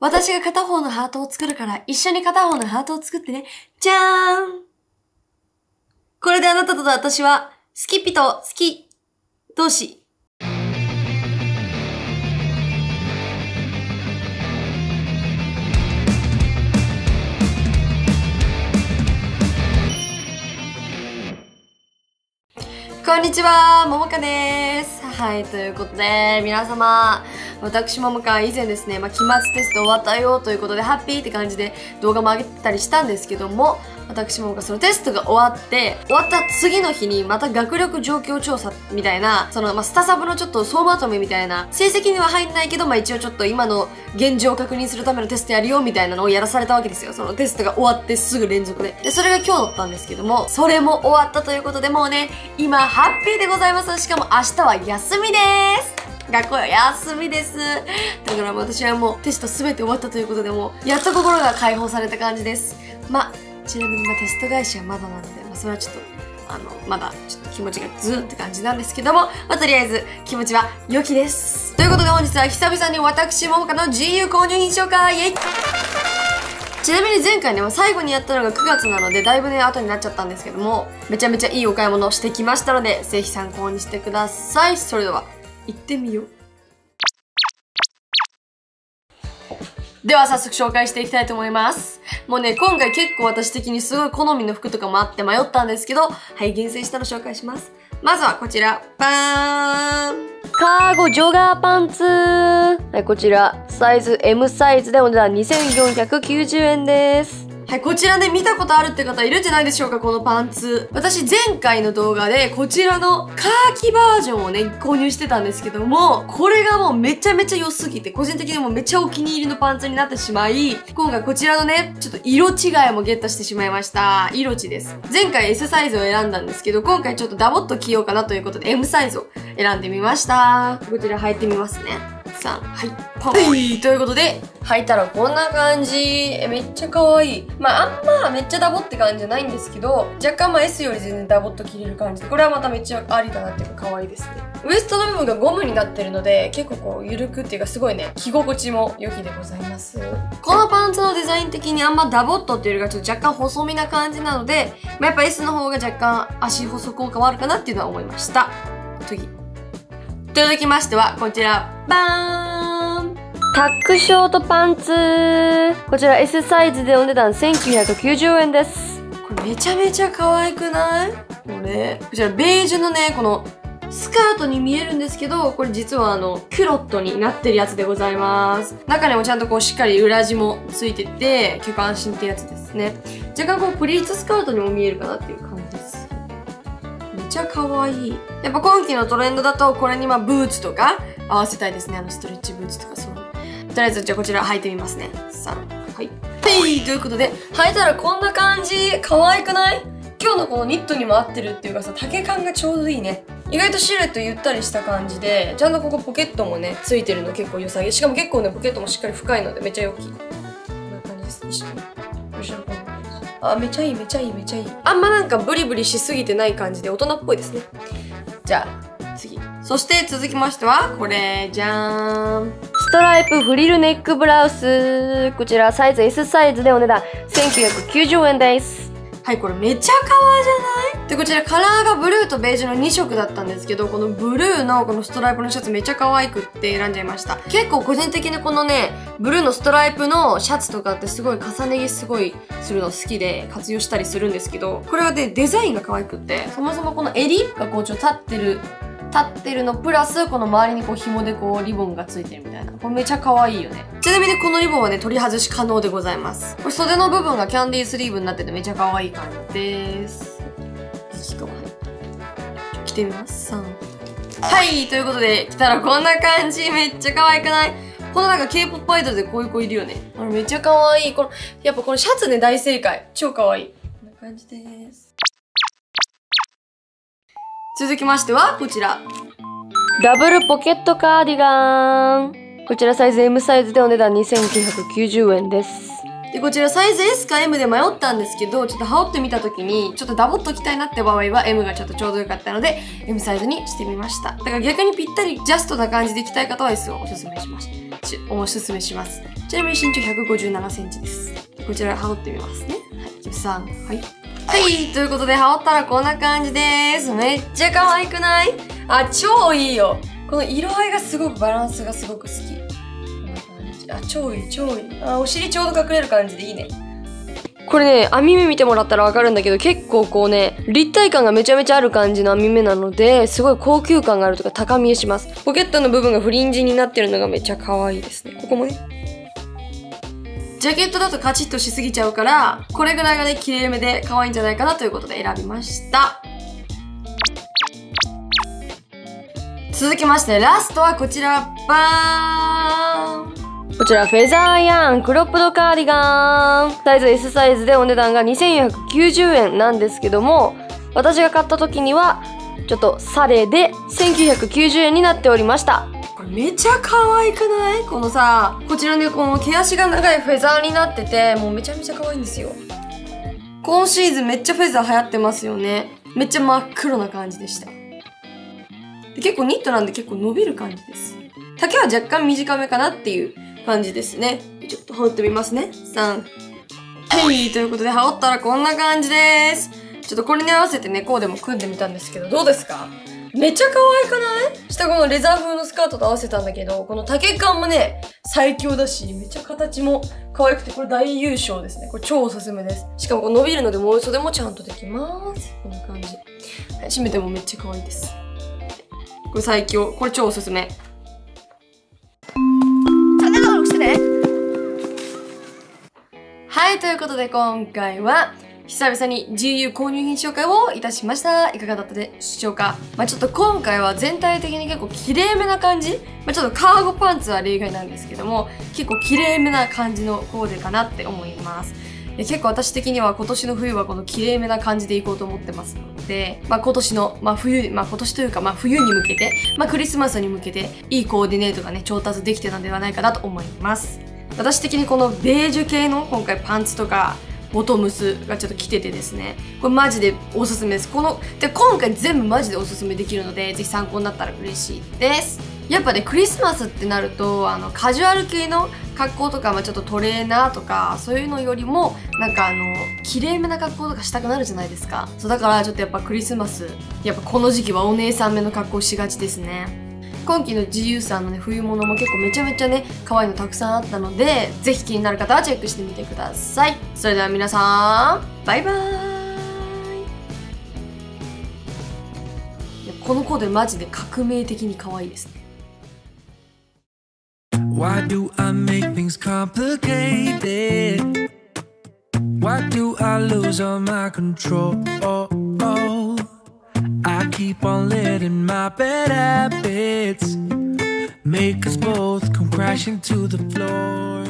私が片方のハートを作るから一緒に片方のハートを作ってね。じゃーんこれであなたと私は、スキピと好き、同士。こんにちは、ももかです。はい、ということで、皆様、私ももか以前ですね、まあ、期末テスト終わったよということで、ハッピーって感じで動画も上げたりしたんですけども、私もそのテストが終わって、終わった次の日にまた学力状況調査みたいな、その、まあ、スタサブのちょっと総まとめみたいな、成績には入んないけど、まあ、一応ちょっと今の現状を確認するためのテストやるよみたいなのをやらされたわけですよ。そのテストが終わってすぐ連続で。で、それが今日だったんですけども、それも終わったということでもうね、今、ハッピーでございます。しかも明日は休みです。学校休みです。だから私はもうテスト全て終わったということでもう、やっと心が解放された感じです。まあ、ちなみにまあテスト返しはまだなので、まあそれはちょっと、あの、まだちょっと気持ちがズーンって感じなんですけども、まあとりあえず気持ちは良きです。ということで本日は久々に私ももかの GU 購入品紹介イちなみに前回ね、最後にやったのが9月なので、だいぶね、後になっちゃったんですけども、めちゃめちゃいいお買い物をしてきましたので、ぜひ参考にしてください。それでは、行ってみよう。では早速紹介していきたいと思います。もうね、今回結構私的にすごい好みの服とかもあって迷ったんですけど、はい、厳選したの紹介します。まずはこちら、バーンカーゴジョガーパンツはい、こちら、サイズ M サイズでお値段2490円です。はい、こちらね、見たことあるって方いるんじゃないでしょうか、このパンツ。私、前回の動画で、こちらのカーキバージョンをね、購入してたんですけども、これがもうめちゃめちゃ良すぎて、個人的にもめっちゃお気に入りのパンツになってしまい、今回こちらのね、ちょっと色違いもゲットしてしまいました。色地です。前回 S サイズを選んだんですけど、今回ちょっとダボっと着ようかなということで M サイズを選んでみました。こちら履いてみますね。さん、はい、ポン。はい、ということで、履いたらこんな感じ。え、めっちゃ可愛い。まあ、あんまめっちゃダボって感じじゃないんですけど、若干まあ S より全然ダボっと着れる感じで、これはまためっちゃありだなっていうか可愛いですね。ウエストの部分がゴムになってるので、結構こう、ゆるくっていうかすごいね、着心地も良きでございます。このパンツのデザイン的にあんまダボっとっていうよりかちょっと若干細身な感じなので、まあ、やっぱ S の方が若干足細効果はあるかなっていうのは思いました。次。続きましては、こちら、バーンタックショートパンツこちら S サイズでお値段1990円です。これめちゃめちゃ可愛くない？これ。こちらベージュのね、このスカートに見えるんですけど、これ実はあの、キュロットになってるやつでございます。中にもちゃんとこうしっかり裏地もついてて、結構安心ってやつですね。若干こうプリーツスカートにも見えるかなっていう感っちゃ可愛い。やっぱ今季のトレンドだと、これにまあブーツとか合わせたいですね。あのストレッチブーツとかそう。とりあえずじゃあこちら履いてみますね。さあ、はい。はい、ということで、履いたらこんな感じ。可愛くない？今日のこのニットにも合ってるっていうかさ、丈感がちょうどいいね。意外とシルエットゆったりした感じで、ちゃんとここポケットもね、ついてるの結構良さげ。しかも結構ね、ポケットもしっかり深いのでめっちゃ良き。あ、めっちゃいい、めっちゃいい、めっちゃいい。あんまなんかブリブリしすぎてない感じで大人っぽいですね。じゃあ、次。そして続きましては、これ、じゃーん。ストライプフリルネックブラウス。こちらサイズ S サイズでお値段1990円です。はい、これめちゃ可愛いじゃない？で、こちらカラーがブルーとベージュの2色だったんですけど、このブルーのこのストライプのシャツめちゃ可愛くって選んじゃいました。結構個人的にこのね、ブルーのストライプのシャツとかってすごい重ね着すごいするの好きで活用したりするんですけど、これはね、デザインが可愛くって、そもそもこの襟がこうちょっと立ってる立ってるのプラスこの周りにこう紐でこうリボンがついてるみたいな。これめちゃ可愛いよね。ちなみにこのリボンはね取り外し可能でございます。これ袖の部分がキャンディースリーブになっててめちゃ可愛い感じです。激可愛い。着てみます。はいということで着たらこんな感じ。めっちゃ可愛くない？このなんか K-POP アイドルでこういう子いるよね。あれめっちゃ可愛い。このやっぱこのシャツね大正解。超可愛い。こんな感じです。続きましてはこちらダブルポケットカーディガンこちらサイズ M サイズでお値段2990円ですで、こちらサイズ S か M で迷ったんですけど、ちょっと羽織ってみた時に、ちょっとダボっときたいなって場合は M がちょっとちょうどよかったので、M サイズにしてみました。だから逆にぴったりジャストな感じで着たい方は S をおすすめします。おすすめします。ちなみに身長157センチです。こちら羽織ってみますね。はい、3、はい。はい、ということで羽織ったらこんな感じです。めっちゃ可愛くない？あ、超いいよ。この色合いがすごくバランスがすごく好き。あ、超いい、超いい。あ、お尻ちょうど隠れる感じでいいね。これね、網目見てもらったらわかるんだけど、結構こうね、立体感がめちゃめちゃある感じの網目なので、すごい高級感があるとか高見えします。ポケットの部分がフリンジになってるのがめっちゃ可愛いですね。ここもね。ジャケットだとカチッとしすぎちゃうから、これぐらいがね、綺麗めで可愛いんじゃないかなということで選びました。続きまして、ラストはこちら、バーン。こちらフェザーヤンクロップドカーディガン。サイズ S サイズでお値段が2490円なんですけども私が買った時にはちょっとサレで1990円になっておりました。めちゃ可愛くない？このさこちらねこの毛足が長いフェザーになっててもうめちゃめちゃ可愛いんですよ今シーズンめっちゃフェザー流行ってますよねめっちゃ真っ黒な感じでした結構ニットなんで結構伸びる感じです丈は若干短めかなっていう感じですね。ちょっと羽織ってみますね。3。はい、ということで羽織ったらこんな感じです。ちょっとこれに合わせてね、こうでも組んでみたんですけど、どうですか？めっちゃ可愛くない下このレザー風のスカートと合わせたんだけど、この丈感もね、最強だし、めっちゃ形も可愛くて、これ大優勝ですね。これ超おすすめです。しかもこ伸びるので、もう袖もちゃんとできます。こんな感じ。はい、締めてもめっちゃ可愛いです。これ最強。これ超おすすめ。はい、ということで今回は久々に GU 購入品紹介をいたしました。いかがだったでしょうか？まあちょっと今回は全体的に結構綺麗めな感じ？まあちょっとカーゴパンツは例外なんですけども、結構綺麗めな感じのコーデかなって思います。結構私的には今年の冬はこの綺麗めな感じでいこうと思ってますので、まあ今年の、まあ冬、まあ今年というかまあ冬に向けて、まあクリスマスに向けていいコーディネートがね、調達できてたんではないかなと思います。私的にこのベージュ系の今回パンツとかボトムスがちょっと着ててですね。これマジでおすすめです。こので今回全部マジでおすすめできるのでぜひ参考になったら嬉しいです。やっぱねクリスマスってなるとあのカジュアル系の格好とか、まあ、ちょっとトレーナーとかそういうのよりもなんかあの綺麗めな格好とかしたくなるじゃないですか。そうだからちょっとやっぱクリスマスやっぱこの時期はお姉さんめの格好しがちですね。今季の自由さんのね冬物も結構めちゃめちゃね可愛いのたくさんあったのでぜひ気になる方はチェックしてみてくださいそれでは皆さんバイバーイこのコーデマジで革命的に可愛いですね Why do I make things complicated? Why do I lose all my control? Keep on letting my bad habits make us both come crashing to the floor.